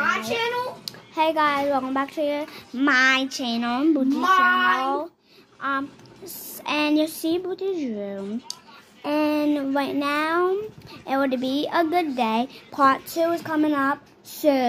my channel. Hey guys, welcome back to my channel, Booty channel. Um, and you see Booty's room. And right now, it would be a good day. Part two is coming up soon.